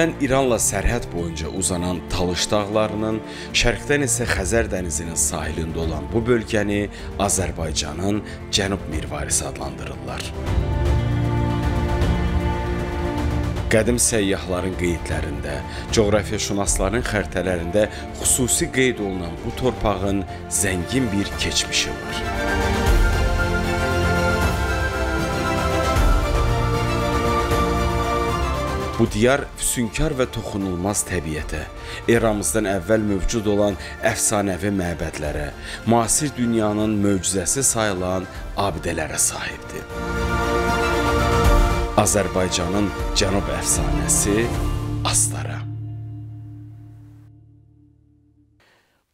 Qərbdən İranla sərhəd boyunca uzanan Talış dağlarının, şərqdən isə Xəzər dənizinin sahilində olan bu bölgəni Azərbaycanın Cənub mirvarisi adlandırırlar. Qədim səyyahların qeydlərində, coğrafiyaşünasların xəritələrində xüsusi qeyd olunan bu torpağın zəngin bir keçmişi var. Bu diyar füsunkar və toxunulmaz təbiətə, eramızdan əvvəl mövcud olan əfsanəvi məbədlərə, müasir dünyanın möcüzəsi sayılan abidələrə sahibdir. Azərbaycanın cənub əfsanəsi Astara.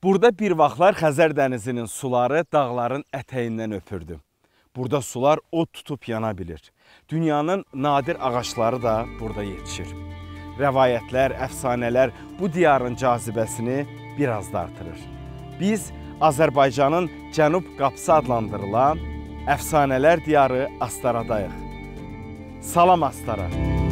Burada bir vaxtlar Xəzər dənizinin suları dağların ətəyindən öpürdü. Burada sular od tutub yana bilir. Dünyanın nadir ağacları da burada yetişir. Rəvayətlər, əfsanələr bu diyarın cazibəsini biraz da artırır. Biz Azərbaycanın cənub qapısı adlandırılan əfsanələr diyarı Astaradayıq. Salam Astara. Astara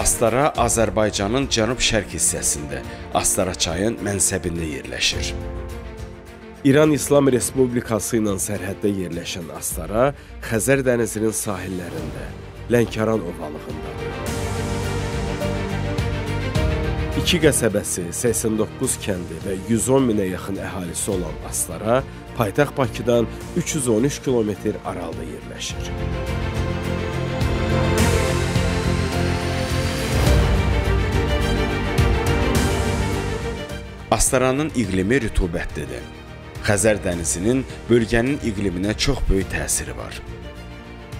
Azərbaycanın cənub-şərq hissəsində, Astara çayın mənsəbində yerləşir. İran İslam Respublikası ilə sərhəddə yerləşən Astara Xəzər dənizinin sahillərində, Lənkəran ovalığındadır. İki qəsəbəsi, 89 kəndi və 110 minə yaxın əhalisi olan Astara paytaxt Bakıdan 313 kilometr aralıda yerləşir. Astaranın iqlimi rütubətlidir. Xəzər dənizinin bölgənin iqliminə çox böyük təsiri var.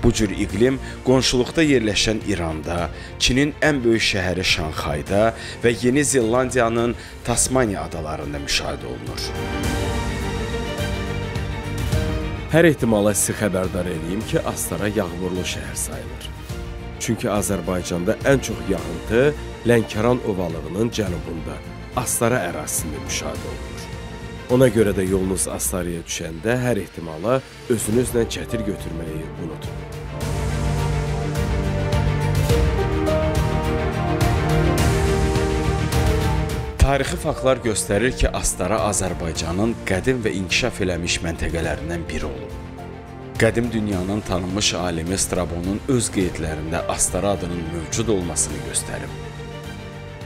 Bu cür iqlim qonşuluqda yerləşən İranda, Çinin ən böyük şəhəri Şanxayda və Yeni Zelandiyanın Tasmaniya adalarında müşahidə olunur. Hər ehtimala sizi xəbərdar edeyim ki, Astara yağmurlu şəhər sayılır. Çünki Azərbaycanda ən çox yağıntı Lənkəran ovalığının cənubunda, Astara ərazisində müşahidə olunur. Ona görə də yolunuz Astaraya düşəndə hər ehtimala özünüzlə çətir götürməyi unutmayın. Tarixi faktlar göstərir ki, Astara Azərbaycanın qədim və inkişaf eləmiş məntəqələrindən biri olub. Qədim dünyanın tanınmış alimi Strabonun öz qeydlərində Astara adının mövcud olmasını göstərib.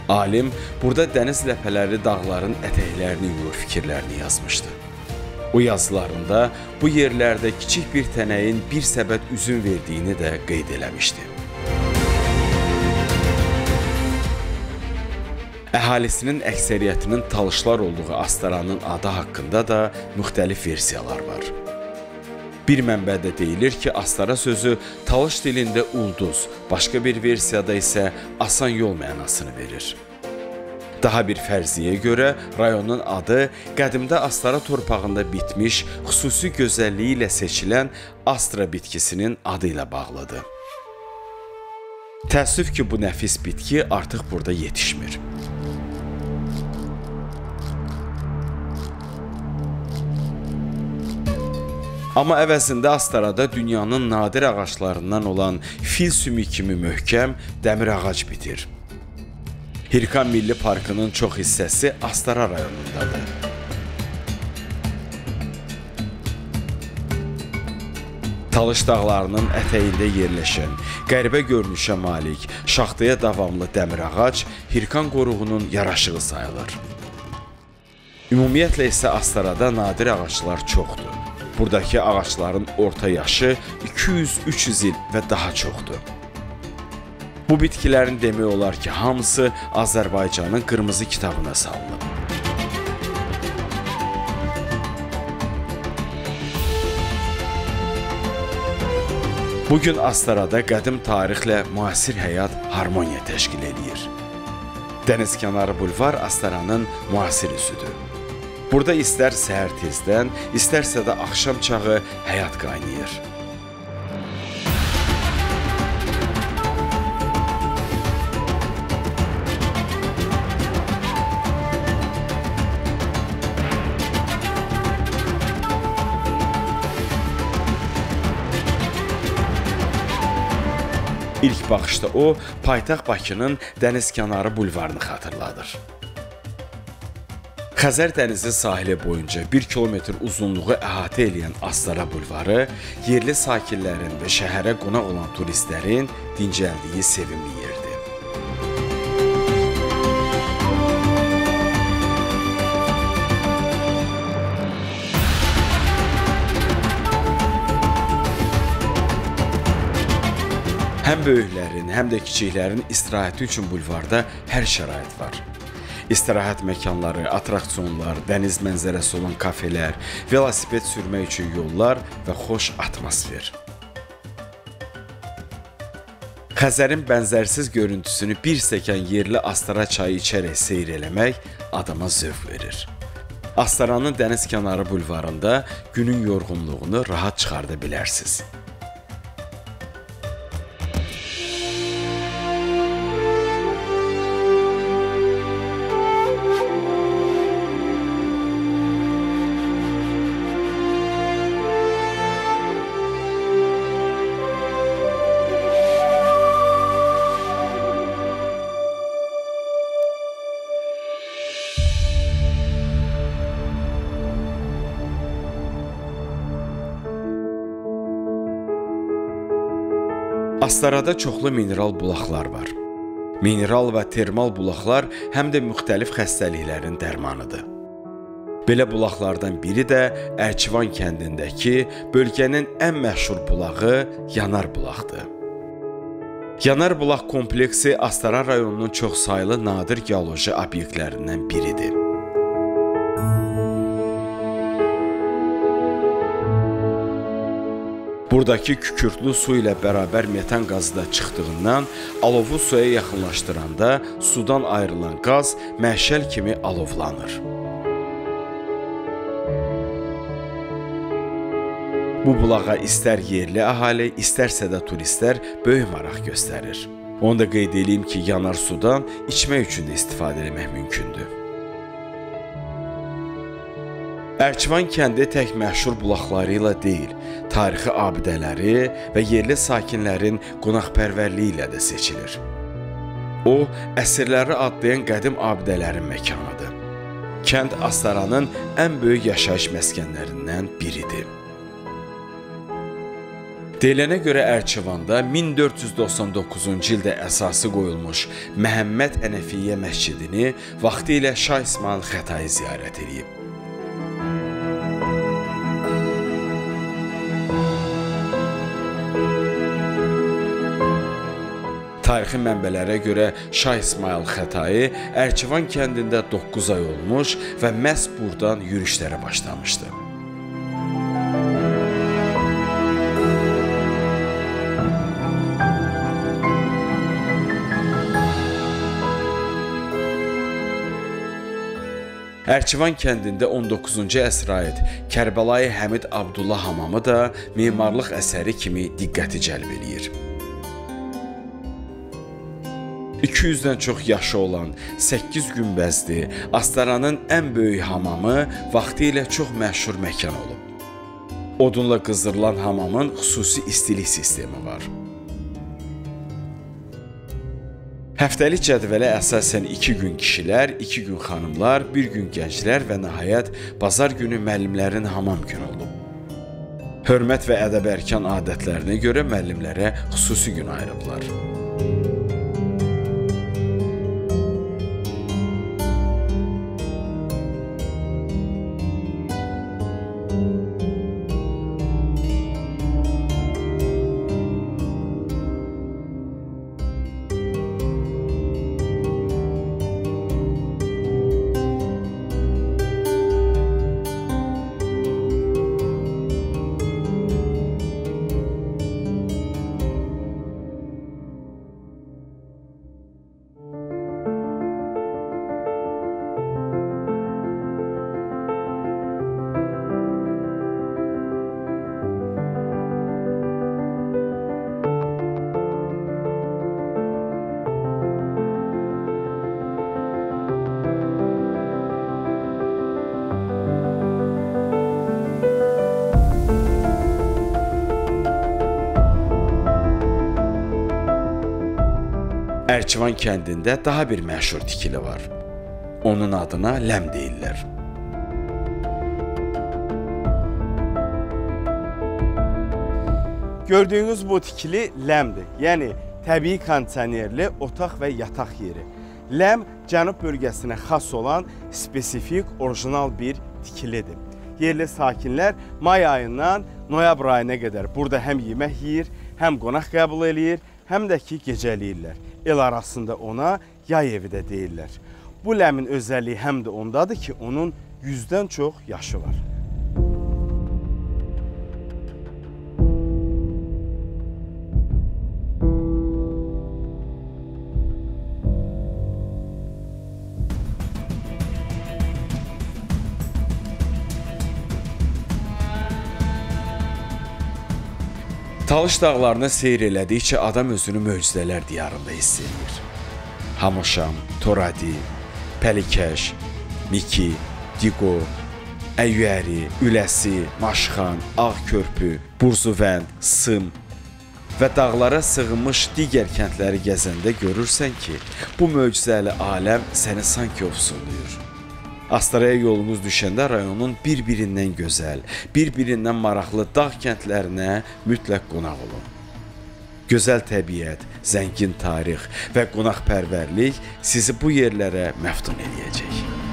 Alim burada dəniz ləpələri dağların ətəklərini yuyur fikirlərini yazmışdı. O yazılarında bu yerlərdə kiçik bir tənəyin bir səbət üzüm verdiyini də qeyd eləmişdi. Əhalisinin əksəriyyətinin talışlar olduğu Astaranın adı haqqında da müxtəlif versiyalar var. Bir mənbədə deyilir ki, Astara sözü talış dilində ulduz, başqa bir versiyada isə asan yol mənasını verir. Daha bir fərziyə görə rayonun adı qədimdə Astara torpağında bitmiş, xüsusi gözəlliyi ilə seçilən Astra bitkisinin adı ilə bağlıdır. Təəssüf ki, bu nəfis bitki artıq burada yetişmir. Amma əvəzində Astarada dünyanın nadir ağaclarından olan fil sümü kimi möhkəm dəmir ağac bitir. Hirkan Milli Parkının çox hissəsi Astara rayonundadır. Talış dağlarının ətəyində yerləşən, qəribə görünüşə malik, şaxtaya davamlı dəmir ağac Hirkan qoruğunun yaraşığı sayılır. Ümumiyyətlə isə Astarada nadir ağaclar çoxdur. Buradakı ağacların orta yaşı 200-300 il və daha çoxdur. Bu bitkilərin demək olar ki, hamısı Azərbaycanın qırmızı kitabına salınıb. Bu gün Astarada qədim tarixlə müasir həyat harmoniya təşkil edir. Dənizkənarı bulvar Astaranın müasir üzüdür. Burada istər səhər tezdən, istərsə də axşam çağı həyat qaynayır. İlk baxışda o, paytaxt Bakının dəniz kənarı bulvarını xatırladır. Xəzər dənizi sahili boyunca 1 kilometr uzunluğu əhatə edən Astara bulvarı yerli sakinlərin və şəhərə qonaq olan turistlərin dincəldiyi sevimli yerdir. Həm böyüklərin, həm də kiçiklərin istirahəti üçün bulvarda hər şərait var. İstirahət məkanları, attraksionlar, dəniz mənzərəsi olan kafelər, velosiped sürmək üçün yollar və xoş atmosfer. Xəzərin bənzərsiz görüntüsünü bir stəkan yerli Astara çayı içərək seyr eləmək adama zövq verir. Astaranın dəniz kənarı bulvarında günün yorğunluğunu rahat çıxarda bilərsiniz. Astarada çoxlu mineral bulaqlar var. Mineral və termal bulaqlar həm də müxtəlif xəstəliklərin dərmanıdır. Belə bulaqlardan biri də Ərkivan kəndindəki bölgənin ən məşhur bulağı Yanar bulaqdır. Yanar bulaq kompleksi Astara rayonunun çoxsaylı nadir geoloji obyektlərindən biridir. Buradakı kükürtlü su ilə bərabər metan qazı da çıxdığından alovu suya yaxınlaşdıranda sudan ayrılan qaz məşəl kimi alovlanır. Bu bulağa istər yerli əhali, istərsə də turistlər böyük maraq göstərir. Onu da qeyd edeyim ki, yanar sudan içmək üçün də istifadə etmək mümkündür. Ərkivan kəndi tək məşhur bulaqları ilə deyil, tarixi abidələri və yerli sakinlərin qonaqpərvərliyi ilə də seçilir. O, əsrləri adlayan qədim abidələrin məkanıdır. Kənd Astaranın ən böyük yaşayış məskənlərindən biridir. Deyilənə görə Ərkivanda 1499-cu ildə əsası qoyulmuş Məhəmməd Ənəfiyyə məscidini vaxtilə Şah İsmail Xətai ziyarət edib. Tarixi mənbələrə görə Şah İsmail Xətai Ərkivan kəndində 9 ay olmuş və məhz buradan yürüşlərə başlamışdı. Ərkivan kəndində 19-cu əsrə aid Kərbəlayı Həmid Abdullah hamamı da memarlıq əsəri kimi diqqəti cəlb eləyir. 200-dən çox yaşı olan 8 günbəzli Astaranın ən böyük hamamı vaxtilə çox məşhur məkan olub. Odunla qızdırılan hamamın xüsusi istilik sistemi var. Həftəlik cədvələ əsasən 2 gün kişilər, 2 gün xanımlar, 1 gün gənclər və nəhayət bazar günü müəllimlərin hamam günü olub. Hörmət və ədəb-ərkan adətlərinə görə müəllimlərə xüsusi gün ayırıblar. Ərkivan kəndində daha bir məşhur tikili var. Onun adına Ləm deyirlər. Gördüyünüz bu tikili ləmdir. Yəni təbii kondisionerli otaq və yataq yeri. Ləm cənub bölgəsinə xas olan spesifik, orijinal bir tikilidir. Yerli sakinlər may ayından noyabr ayına qədər burada həm yemək yeyir, həm qonaq qəbul eləyir, həm də ki gecələyirlər. El arasında ona yay evi də deyirlər. Bu ləmin özəlliyi həm də ondadır ki, onun 100-dən çox yaşı var. Talış dağlarını seyr elədikcə adam özünü möcüzələr diyarında hiss edir. Hamoşam, Toradi, Pəlikəş, Miki, Diqo, Əyyəri, Üləsi, Maşxan, Ağkörpü, Burzuvənd, Sım və dağlara sığınmış digər kəndləri gəzəndə görürsən ki, bu möcüzəli aləm səni sanki ofsunlayır. Astaraya yolunuz düşəndə rayonun bir-birindən gözəl, bir-birindən maraqlı dağ kəndlərinə mütləq qonaq olun. Gözəl təbiət, zəngin tarix və qonaqpərvərlik sizi bu yerlərə məftun eləyəcək.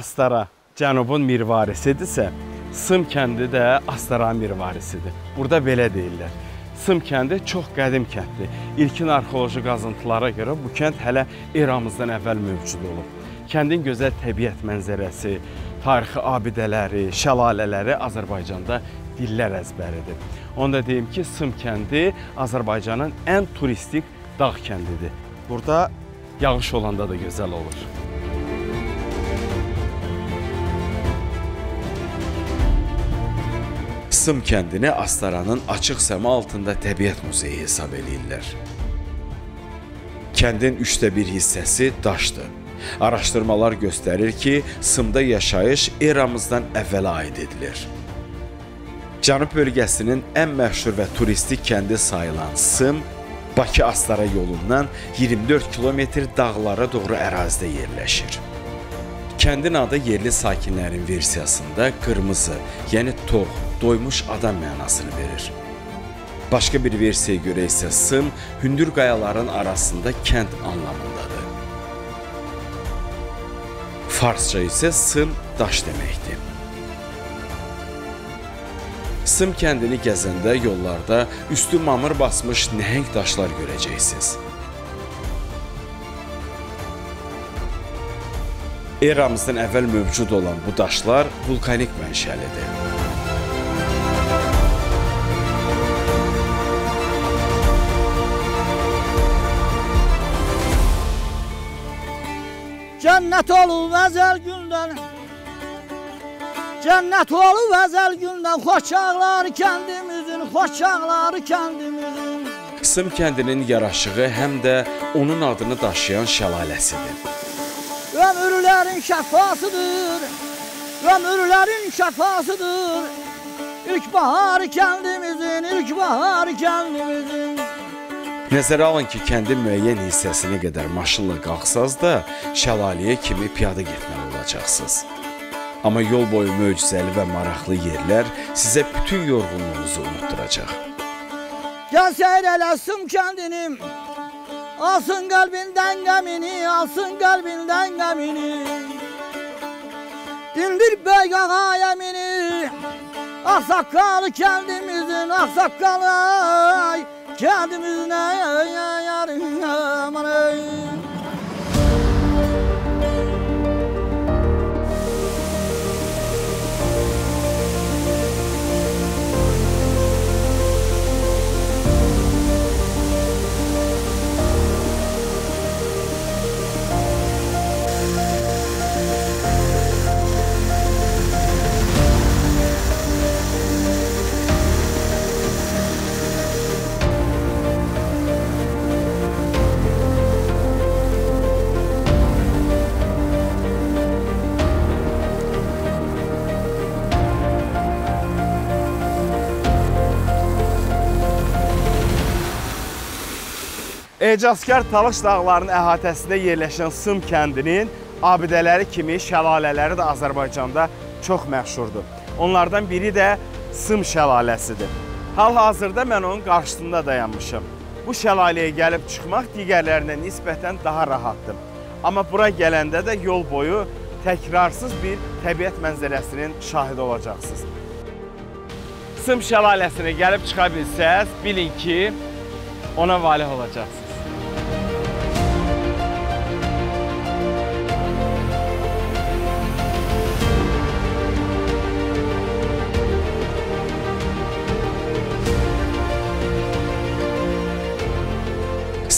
Astara cənubun mirvarisidirsə, Sım kəndi də Astara mirvarisidir. Burada belə deyirlər. Sım kəndi çox qədim kənddir. İlkin arxeoloji qazıntılara görə bu kənd hələ eramızdan əvvəl mövcud olub. Kəndin gözəl təbiət mənzərəsi, tarixi abidələri, şəlalələri Azərbaycanda dillər əzbəridir. Onu da deyim ki, Sım kəndi Azərbaycanın ən turistik dağ kəndidir. Burada yağış olanda da gözəl olur. Sım kəndini Astaranın açıq səma altında təbiət muzeyi hesab eləyirlər. Kəndin üçdə bir hissəsi daşdır. Araşdırmalar göstərir ki, Sımda yaşayış eramızdan əvvələ aid edilir. Cənub bölgəsinin ən məşhur və turistik kəndi sayılan Sım, Bakı-Astara yolundan 24 kilometr dağlara doğru ərazidə yerləşir. Kəndin adı yerli sakinlərin versiyasında qırmızı, yəni tox, doymuş adam mənasını verir. Başqa bir versiyaya görə isə Sım hündür qayaların arasında kənd anlamındadır. Farsça isə Sım daş deməkdir. Sım kəndini gəzəndə yollarda üstü mamır basmış nəhəng daşlar görəcəksiniz. Eramızdan əvvəl mövcud olan bu daşlar vulkanik mənşəlidir. Cennet olur ezel günden Cennet olur ezel günden Xoşağlar kendimizin Xoşağlar kendimizin Sım kəndinin yaraşığı həm də onun adını daşıyan şəlaləsidir. Ömürlerin şefasıdır Ömürlerin şefasıdır İlk bahar kendimizin ilk bahar kendimizin Nəzərə alın ki, kəndin müəyyən hissəsinə qədər maşınla qalxsaz da, şəlaləyə kimi piyada getməli olacaqsınız. Amma yol boyu möcüzəli və maraqlı yerlər sizə bütün yorğunluğunuzu unutduracaq. Gel seyrelesin kendinim Alsın kalbinden gemini Alsın kalbinden gemini Dindir bey ağa yemini Aksakalı kendimizin Aksakalı ay Cadımızda yarım aman ey. Ecazkar Talış dağlarının əhatəsində yerləşən Sım kəndinin abidələri kimi şəlalələri də Azərbaycanda çox məşhurdur. Onlardan biri də Sım şəlaləsidir. Hal-hazırda mən onun qarşısında dayanmışam. Bu şəlaləyə gəlib çıxmaq digərlərinə nisbətən daha rahatdır. Amma bura gələndə də yol boyu təkrarsız bir təbiət mənzərəsinin şahidi olacaqsınız. Sım şəlaləsinə gəlib çıxa bilsəz, bilin ki, ona valih olacaqsınız.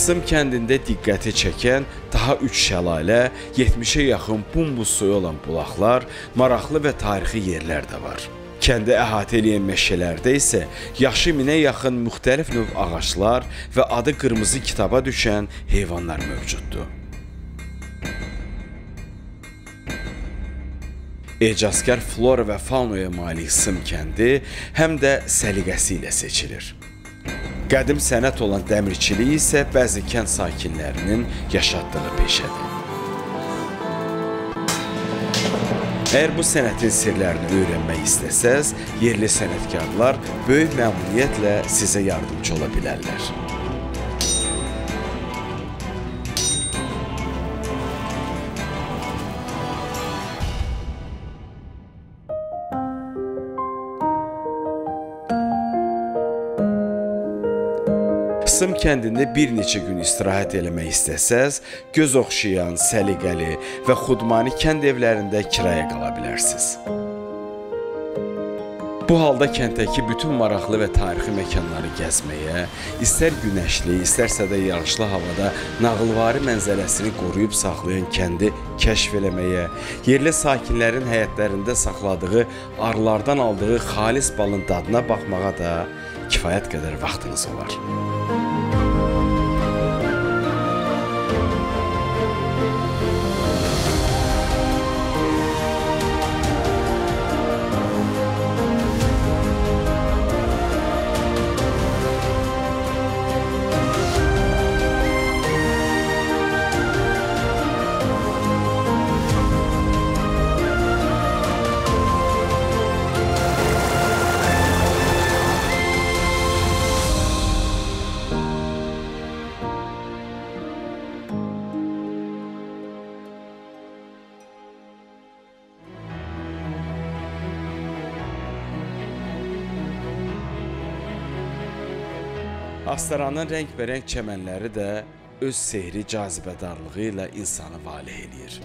Sım kəndində diqqəti çəkən daha 3 şəlalə, 70-ə yaxın bumbuz suyu olan bulaqlar, maraqlı və tarixi yerlər də var. Kəndi əhatə edən meşələrdə isə yaşı minə yaxın müxtəlif növ ağaclar və adı qırmızı kitaba düşən heyvanlar mövcuddur. Ecazkar flora və faunaya malik Sım kəndi həm də səliqəsi ilə seçilir. Qədim sənət olan dəmirçilik isə bəzi kənd sakinlərinin yaşatdığı peşədir. Əgər bu sənətin sirlərini öyrənmək istəsəz, yerli sənətkarlar böyük məmnuniyyətlə sizə yardımcı ola bilərlər. Kəndində bir neçə gün istirahət eləmək istəsəz, göz oxşayan, səliqəli və xudmani kənd evlərində kirayə qala bilərsiniz. Bu halda kənddəki bütün maraqlı və tarixi məkanları gəzməyə, istər günəşli, istərsə də yağışlı havada nağılvari mənzərəsini qoruyub saxlayan kəndi kəşf eləməyə, yerli sakinlərin həyətlərində saxladığı arılardan aldığı xalis balın dadına baxmağa da kifayət qədər vaxtınız olar. Astaranın rəngbərəng çəmənləri də öz sehri cazibədarlığı ilə insanı valeh eləyir.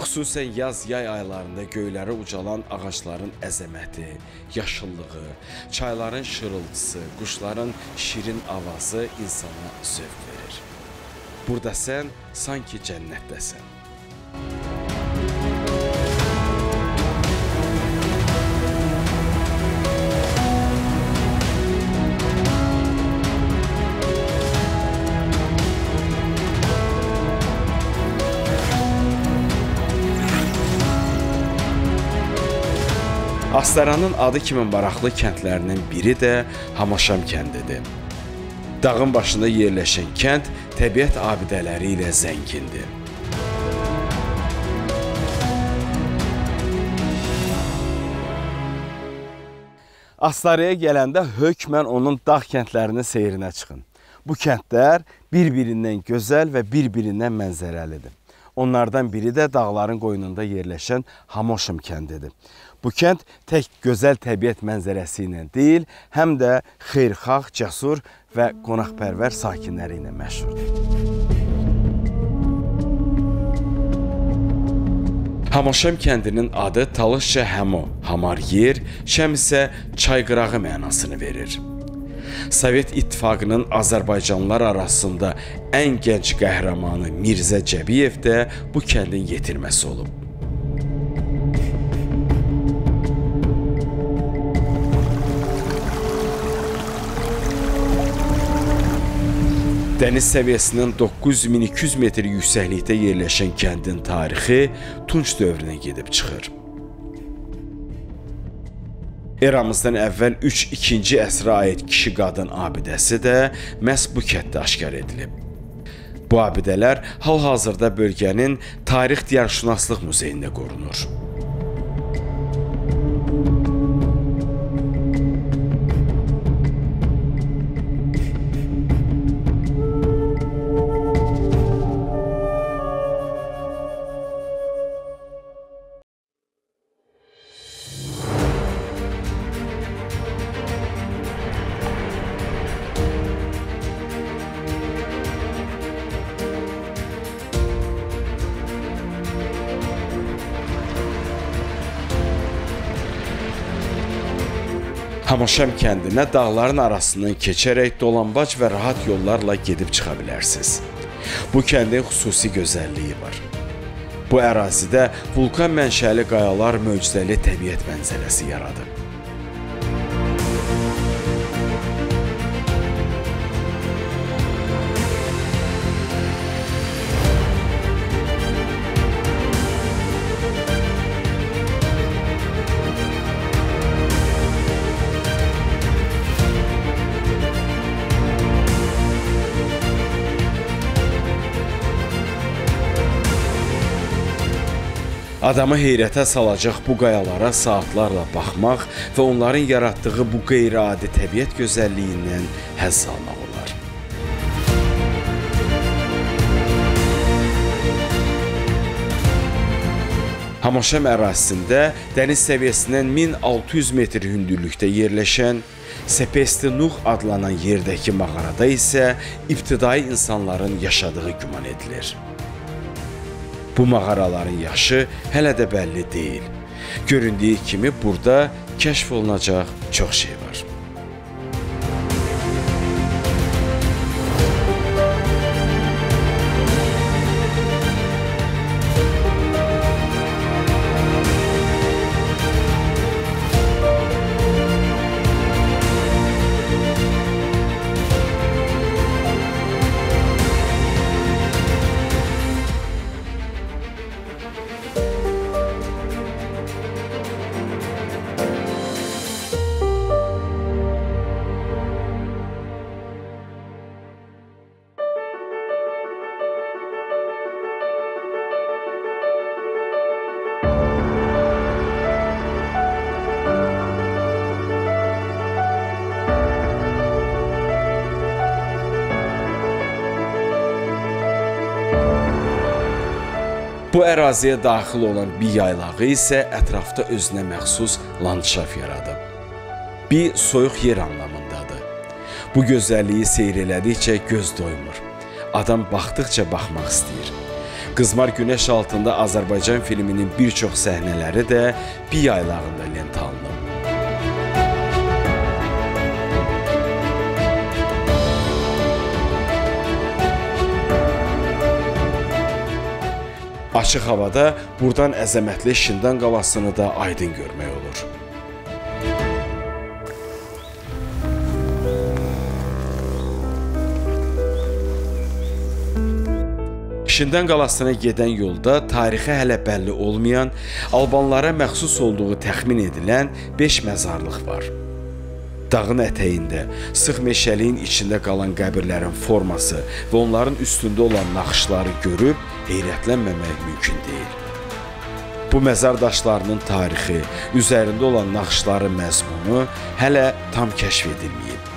Xüsusən yaz-yay aylarında göylərə ucalan ağacların əzəməti, yaşıllığı, çayların şırıltısı, quşların şirin avazı insana zövq verir. Burada sən sanki cənnətdəsən. Astaranın adı kimi maraqlı kəndlərinin biri də Hamaşam kəndidir. Dağın başında yerləşən kənd təbiət abidələri ilə zəngindir. Astaraya gələndə hökmən onun dağ kəndlərinin seyrinə çıxın. Bu kəndlər bir-birindən gözəl və bir-birindən mənzərəlidir. Onlardan biri də dağların qoynunda yerləşən Hamoşim kəndidir. Bu kənd tək gözəl təbiət mənzərəsi ilə deyil, həm də xeyirxah, cəsur və qonaqpərvər sakinləri ilə məşhurdur. Hamaşam kəndinin adı Talışça Həmo, hamar yer, Şəm isə çay qırağı mənasını verir. Sovet İttifaqının Azərbaycanlılar arasında ən gənc qəhrəmanı Mirzə Cəbiyev də bu kəndin yetirməsi olub. Dəniz səviyyəsindən 9200 metr yüksəklikdə yerləşən kəndin tarixi Tunç dövrünə gedib çıxır. Eramızdan əvvəl 3-2-ci əsrə aid kişi-qadın abidəsi də məhz bu kənddə aşkar edilib. Bu abidələr hal-hazırda bölgənin Tarix Diyarşünaslıq Muzeyində qorunur. Hamoşəm kəndinə dağların arasından keçərək dolambac və rahat yollarla gedib çıxa bilərsiniz. Bu kəndin xüsusi gözəlliyi var. Bu ərazidə vulkan mənşəli qayalar möcüzəli təbiət mənzərəsi yaradıb. Adamı heyrətə salacaq bu qayalara saatlarla baxmaq və onların yaratdığı bu qeyri-adi təbiət gözəlliyindən həzz almaq olar. Hamaşəm ərazisində dəniz səviyyəsindən 1600 metr hündürlükdə yerləşən Sepesti Nuh adlanan yerdəki mağarada isə ibtidai insanların yaşadığı güman edilir. Bu mağaraların yaşı hələ də bəlli deyil. Göründüyü kimi burada kəşf olunacaq çox şey var. Əraziyə daxil olan bir yaylağı isə ətrafda özünə məxsus landşaf yaradıb. Bir soyuq yer anlamındadır. Bu gözəlliyi seyr elədikcə göz doymur. Adam baxdıqca baxmaq istəyir. Qızmar günəş altında Azərbaycan filminin bir çox səhnələri də bir yaylağında lent alınıb. Açıq havada buradan əzəmətli Şindan qalasını da aydın görmək olur. Şindan qalasına gedən yolda tarixi hələ bəlli olmayan, albanlara məxsus olduğu təxmin edilən 5 məzarlıq var. Dağın ətəyində, sıx meşəliyin içində qalan qəbirlərin forması və onların üstündə olan naxışları görüb heyrətlənməmək mümkün deyil. Bu məzar daşlarının tarixi, üzərində olan naxışların məzmunu hələ tam kəşf edilməyib.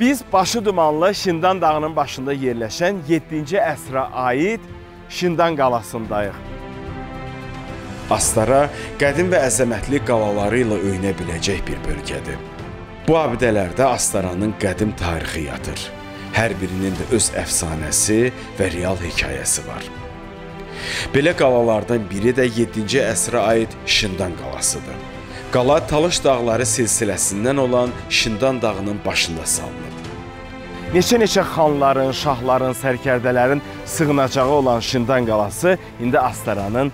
Biz başı dumanlı Şindan dağının başında yerləşən 7-ci əsrə aid Şindan qalasındayıq. Astara qədim və əzəmətli qalaları ilə öyünə biləcək bir bölgədir. Bu abidələrdə Astaranın qədim tarixi yatır. Hər birinin də öz əfsanəsi və real hekayəsi var. Belə qalalardan biri də 7-ci əsrə aid Şindan qalasıdır. Qala Talış dağları silsiləsindən olan Şindan dağının başında salınıb. Neçə-neçə xanların, şahların, sərkərdələrin sığınacağı olan Şindan qalası indi Astaranın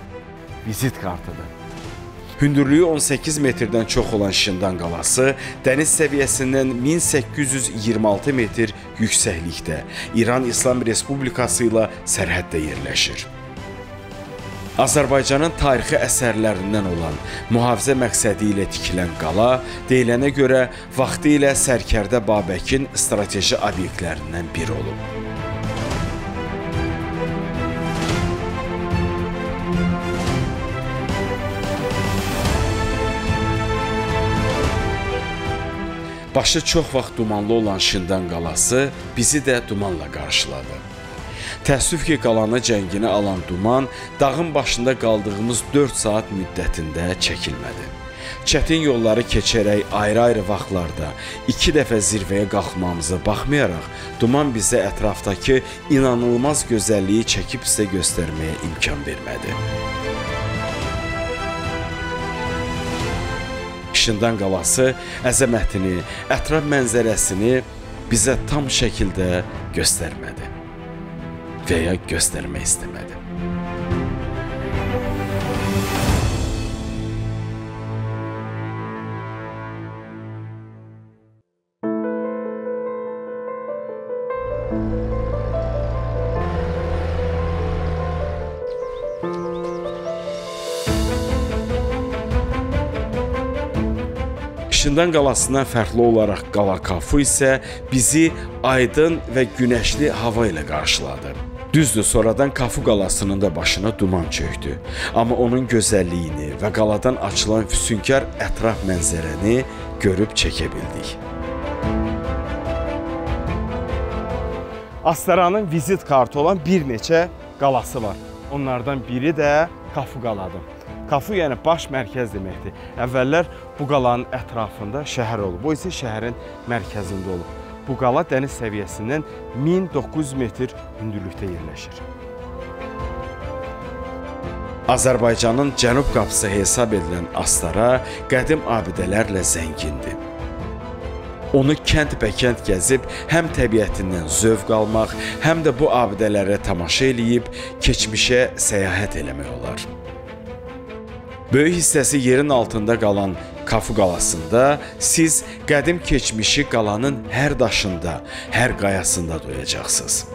vizit kartıdır. Hündürlüyü 18 metrdən çox olan Şindan qalası dəniz səviyyəsindən 1826 metr yüksəklikdə İran İslam Respublikası ilə sərhəddə yerləşir. Azərbaycanın tarixi əsərlərindən olan mühafizə məqsədi ilə tikilən qala deyilənə görə vaxtı ilə sərkərdə Babəkin strateji obyektlərindən biri olub. Başı çox vaxt dumanlı olan Şindan qalası bizi də dumanla qarşıladı. Təəssüf ki, qalanı cənginə alan duman dağın başında qaldığımız 4 saat müddətində çəkilmədi. Çətin yolları keçərək ayrı-ayrı vaxtlarda 2 dəfə zirvəyə qalxmamıza baxmayaraq, duman bizə ətrafdakı inanılmaz gözəlliyi çəkib sizə göstərməyə imkan vermədi. Şindan qalası əzəmətini, ətraf mənzərəsini bizə tam şəkildə göstərmədi və ya göstərmək istəmədi. Şindan qalasından fərqli olaraq qala Kafu isə bizi aydın və günəşli hava ilə qarşıladı. Düzdür, sonradan Kafu qalasının da başına duman çökdü. Amma onun gözəlliyini və qaladan açılan füsunkar ətraf mənzərəni görüb çəkə bildik. Astaranın vizit kartı olan bir neçə qalası var. Onlardan biri də Kafu qaladır. Kafu yəni baş mərkəz deməkdir. Əvvəllər bu qalanın ətrafında şəhər olub. Bu isə şəhərin mərkəzində olub. Bu qala dəniz səviyyəsindən 1900 metr hündürlükdə yerləşir. Azərbaycanın cənub qapısı hesab edilən Astara qədim abidələrlə zəngindir. Onu kənd-bəkənd gəzib həm təbiətindən zövq almaq, həm də bu abidələrə tamaşa eləyib keçmişə səyahət eləmək olar. Böyük hissəsi yerin altında qalan Kafu qalasında siz qədim keçmişi qalanın hər daşında, hər qayasında duyacaqsınız.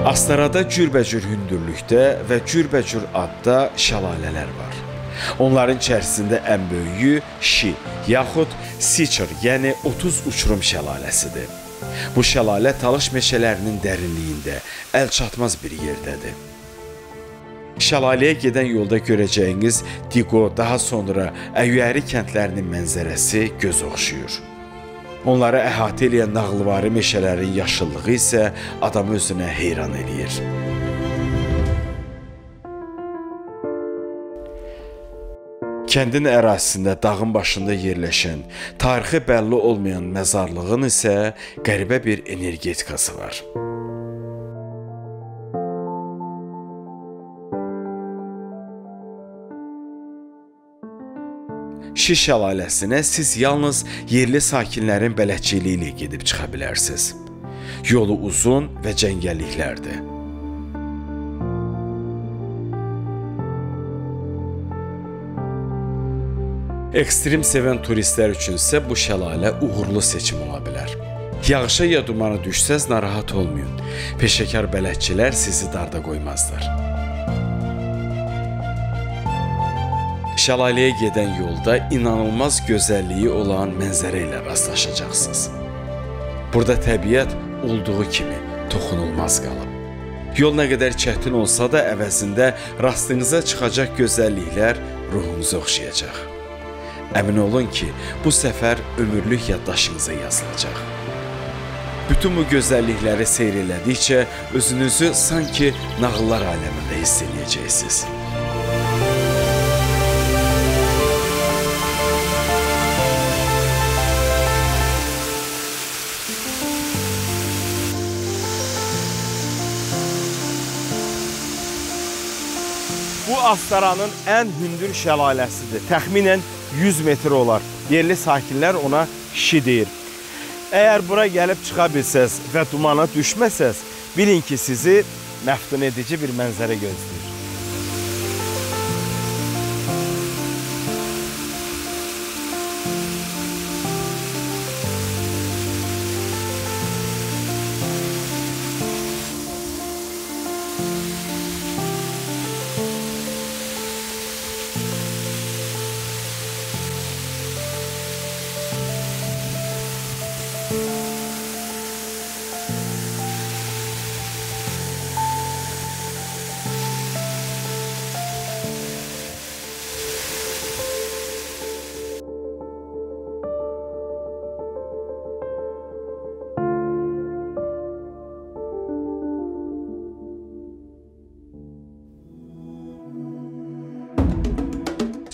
Astarada cürbəcür hündürlükdə və cürbəcür adda şəlalələr var. Onların içərisində ən böyüyü Şi, yaxud Siçr, yəni 30 uçurum şəlaləsidir. Bu şəlalə talış meşələrinin dərinliyində, əlçatmaz bir yerdədir. Şəlaləyə gedən yolda görəcəyiniz Diqo, daha sonra Əyyəri kəndlərinin mənzərəsi göz oxşuyur. Onları əhatə edən nağılvari meşələrin yaşıllığı isə adamı özünə heyran eləyir. Kəndin ərazisində dağın başında yerləşən, tarixi bəlli olmayan məzarlığın isə qəribə bir energetikası var. Şiş şəlaləsinə siz yalnız yerli sakinlərin bələdçiliyi ilə gedib çıxa bilərsiniz. Yolu uzun və cəngəlliklərdir. Ekstrem sevən turistlər üçünsə bu şəlalə uğurlu seçim ola bilər. Yağışa ya dumana düşsəz narahat olmayın. Peşəkar bələdçilər sizi darda qoymazlar. Şəlaləyə gedən yolda inanılmaz gözəlliyi olan mənzərə ilə rastlaşacaqsınız. Burada təbiət olduğu kimi toxunulmaz qalıb. Yol nə qədər çətin olsa da əvəzində rastınıza çıxacaq gözəlliklər ruhunuzu oxşayacaq. Əmin olun ki, bu səfər ömürlük yaddaşınıza yazılacaq. Bütün bu gözəllikləri seyr elədikcə özünüzü sanki nağıllar aləmində hiss edəcəksiniz. Astaranın ən hündür şəlaləsidir. Təxminən 100 metr olar. Yerli sakinlər ona şi deyir. Əgər bura gəlib çıxa bilsəz və dumana düşməsəz, bilin ki, sizi məftun edici bir mənzərə gözləyir.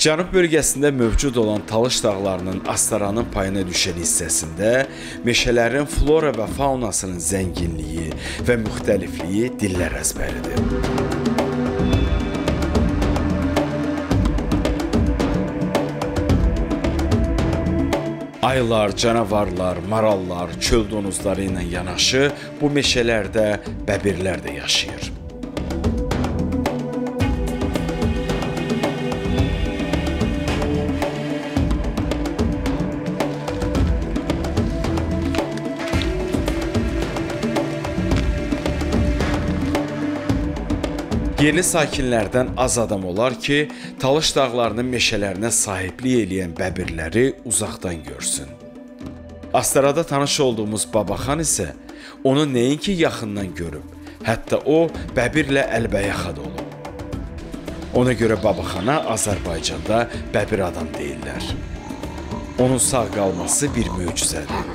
Cənub bölgəsində mövcud olan Talış dağlarının Astaranın payına düşən hissəsində meşələrin flora və faunasının zənginliyi və müxtəlifliyi dillər əzbəridir. Aylar, canavarlar, marallar, çöl donuzları ilə yanaşı bu meşələrdə bəbirlər də yaşayır. Yerli sakinlərdən az adam olar ki, Talış dağlarının meşələrinə sahiblik eləyən bəbirləri uzaqdan görsün. Astarada tanış olduğumuz Babaxan isə onu nəinki yaxından görüb, hətta o bəbirlə əlbəyaxad olub. Ona görə Babaxana Azərbaycanda bəbir adam deyirlər. Onun sağ qalması bir möcüzədir.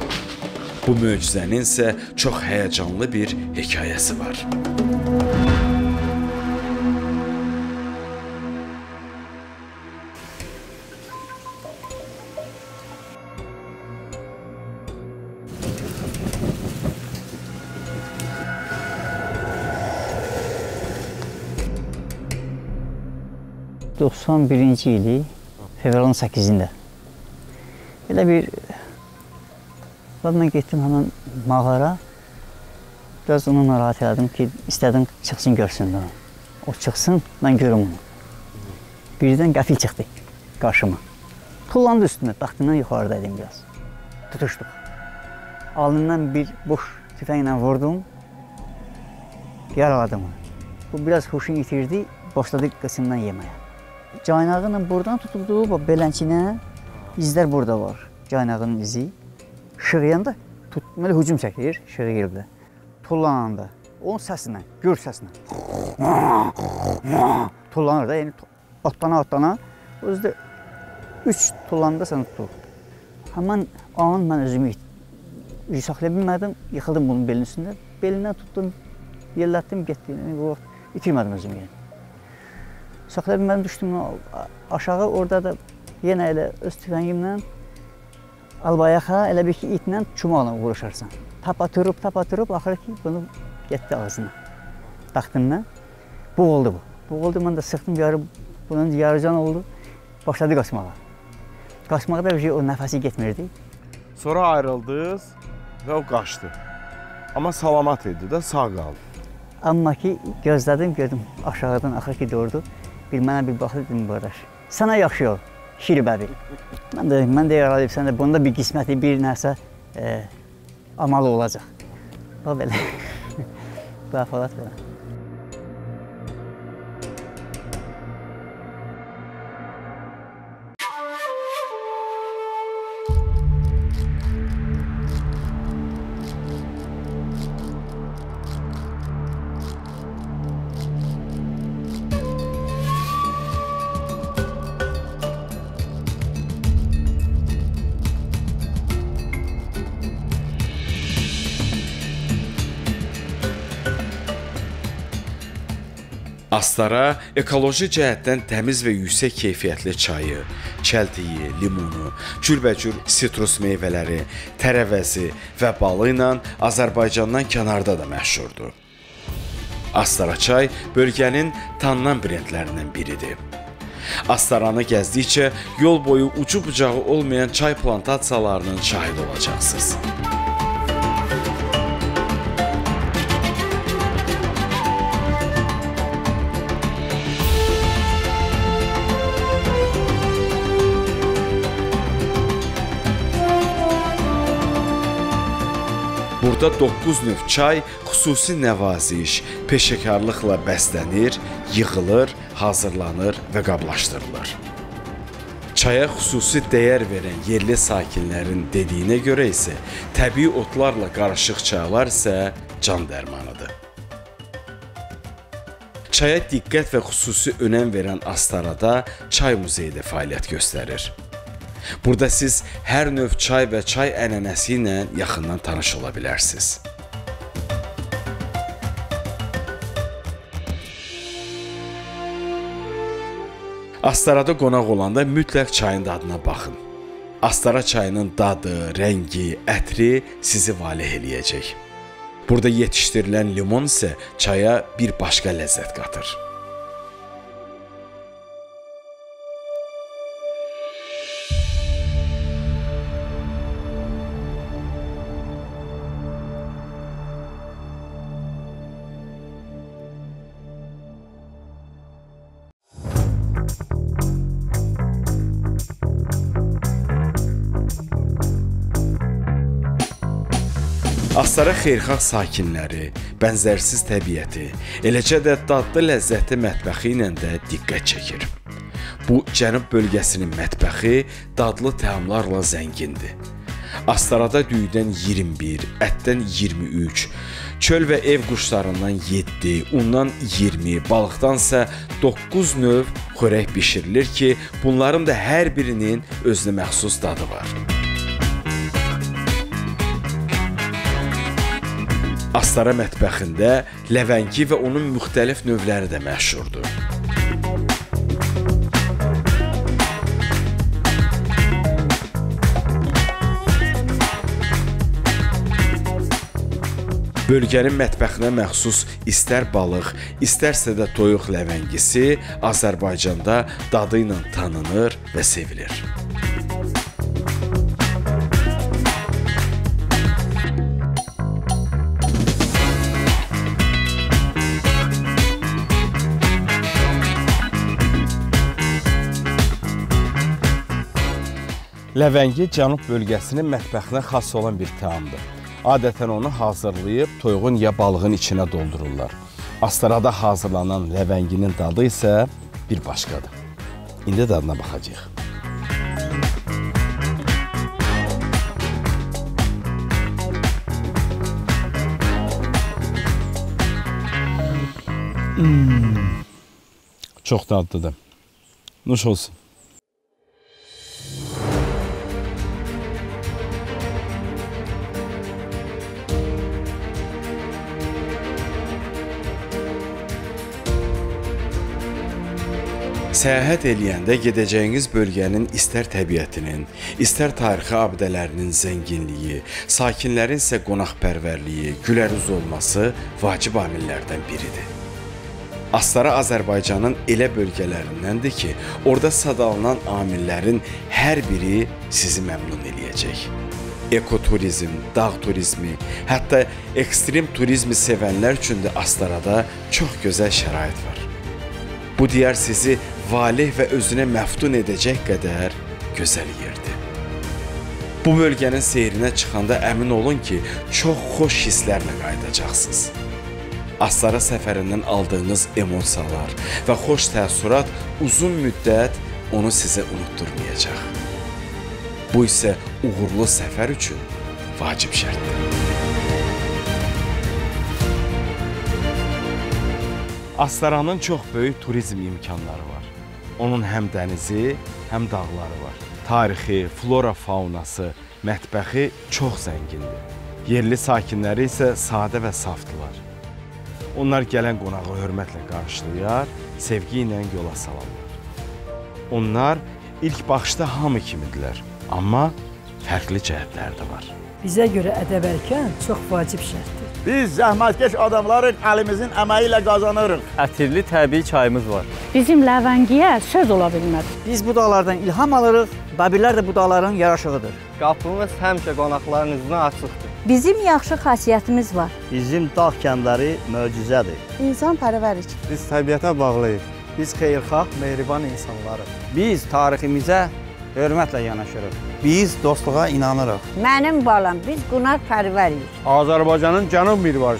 Bu möcüzənin isə çox həyəcanlı bir hekayəsi var. 91-ci ili fevralın 8-də. Elə bir mən getdim həmin mağara. Biraz onu narahat elədim ki, istədim çıxsın görsün onu. O çıxsın, mən görüm onu. Birdən qəfil çıxdı qarşıma. Tullandı üstümə, taxtından yuxarıdaydım biraz. Tutuşduq. Alnından bir boş tüfənglə vurdum. Yaraladım onu. Bu biraz huşunu itirdi, başladı qısımdan yeməyə. Caynağıyla buradan tutuldu, bax belənçinə izlər burada var. Caynağının izi. Şığıyanda tut, belə hücum çəkir, şığıyırdı. Tullananda onun səsindən, gür səsindən. Tullanır da, yəni atlana-atlana özü üç tullanda sən tutur. Həmin an mən özümü saxlaya bilmədim, yıxıldım bunun belinin üstündə. Belindən tutdum, yellətdim, getdi. Yəni, bu vaxt itirmədim özümü yəni. Saxlaya bilmədim, düşdüm aşağı, orada da yenə elə öz tüfəngimlə albayaxa elə bir ki, itlə çumaqla vuruşarsan. Tap atırıb, tap atırıb, axır ki, bunu getdi ağzına. Taxtından. Bu oldu bu. Oldu, mən də sıxdım, yarı, bunun yarıcan oldu. Başladı qaçmağa. Qaçmaqda bir şey, o nəfəsi getmirdi. Sonra ayrıldınız və o qaçdı. Amma salamat idi də, sağ qaldı. Amma ki, gözlədim, gördüm aşağıdan axır ki, durdu. Bir mənə bir baxdı, dedim, qardaş, sana yaxşı yol. Şiribəri. Mən də mən də yaralayıb sən də bunda bir qisməti, bir nəsə e, amalı olacaq. O belə. Bu əhvalat belə. Astara ekoloji cəhətdən təmiz və yüksək keyfiyyətli çayı, çəltiyi, limonu, cürbəcür sitrus meyvələri, tərəvəzi və balı ilə Azərbaycandan kənarda da məşhurdur. Astara çay bölgənin tanınan brendlərindən biridir. Astaranı gəzdikcə yol boyu ucu bucağı olmayan çay plantasiyalarının şahidi olacaqsınız. Burada 9 növ çay xüsusi nəvaziş, peşəkarlıqla bəslənir, yığılır, hazırlanır və qablaşdırılır. Çaya xüsusi dəyər verən yerli sakinlərin dediyinə görə isə təbii otlarla qarışıq çaylar isə can dərmanıdır. Çaya diqqət və xüsusi önəm verən Astarada çay muzeyi də fəaliyyət göstərir. Burada siz hər növ çay və çay ənənəsi ilə yaxından tanış ola bilərsiniz. Astarada qonaq olanda mütləq çayın dadına baxın. Astara çayının dadı, rəngi, ətri sizi valeh eləyəcək. Burada yetişdirilən limon isə çaya bir başqa ləzzət qatır. Xeyirxah sakinləri, bənzərsiz təbiəti, eləcə də dadlı ləzzətli mətbəxi ilə də diqqət çəkir. Bu cənub bölgəsinin mətbəxi dadlı təamlarla zəngindir. Astarada düyüdən 21, ətdən 23, çöl və ev quşlarından 7, undan 20, balıqdansa 9 növ xörək bişirilir ki, bunların da hər birinin özünə məxsus dadı var. Astara mətbəxində ləvəngi və onun müxtəlif növləri də məşhurdur. Bölgənin mətbəxinə məxsus istər balıq, istərsə də toyuq ləvəngisi Azərbaycanda dadı ilə tanınır və sevilir. Ləvəngi cənub bölgəsinin mətbəxinə xas olan bir təamdır. Adətən onu hazırlayıb toyuğun ya balığın içinə doldururlar. Astarada hazırlanan ləvənginin dadı isə bir başqadır. İndi dadına baxacağıq. Hmm. Çox dadlıdır. Nuş olsun. Səyahət eləyəndə gedəcəyiniz bölgənin istər təbiətinin, istər tarixi abidələrinin zənginliyi, sakinlərin isə qonaqpərvərliyi, gülərüz olması vacib amillərdən biridir. Astara Azərbaycanın elə bölgələrindəndir ki, orada sadallanan amillərin hər biri sizi məmnun eləyəcək. Ekoturizm, dağ turizmi, hətta ekstrem turizmi sevənlər üçün də Astarada çox gözəl şərait var. Bu diyar sizi valeh və özünə məftun edəcək qədər gözəl yerdir. Bu bölgənin seyrinə çıxanda əmin olun ki, çox xoş hisslərlə qayıdacaqsınız. Astara səfərindən aldığınız emosiyalar və xoş təəssürat uzun müddət onu sizə unutturmayacaq. Bu isə uğurlu səfər üçün vacib şərtdir. Astaranın çox böyük turizm imkanları var. Onun həm dənizi, həm dağları var. Tarixi, flora, faunası, mətbəxi çox zəngindir. Yerli sakinləri isə sadə və safdılar. Onlar gələn qonağı hörmətlə qarşılayar, sevgi ilə yola salarlar. Onlar ilk baxışda hamı kimidirlər, amma fərqli cəhətləri də var. Bizə görə ədəb erkən çox vacib şərtdir. Biz zəhmətkeş adamlarıq, əlimizin əməyi ilə qazanırıq. Ətirli təbii çayımız var. Bizim ləvəngiyə söz ola bilmədi. Biz bu dağlardan ilham alırıq, Babillər də bu dağların yaraşığıdır. Qapımız həmişə qonaqların üzünə açıqdır. Bizim yaxşı xasiyyətimiz var. Bizim dağ kəndləri möcüzədir. İnsanpərvərik. Biz təbiətə bağlıyıq. Biz xeyirxah, mehriban insanlarıq. Biz tariximizə hörmətlə yanaşırıq. Biz dostluğa inanırıq. Mənim balam, biz qonaqpərvərik. Azərbaycanın cənub mirvarı.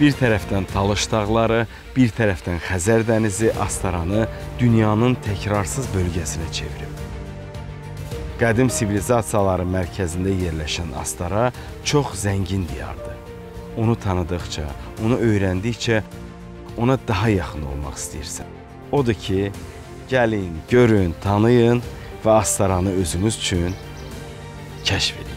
Bir tərəfdən Talış dağları, bir tərəfdən Xəzər dənizi Astaranı dünyanın təkrarsız bölgəsinə çevirib. Qədim sivilizasiyaların mərkəzində yerləşən Astara çox zəngin diyardır. Onu tanıdıqca, onu öyrəndikcə ona daha yaxın olmaq istəyirsən. Odur ki, gəlin, görün, tanıyın və Astaranı özünüz üçün kəşf edin.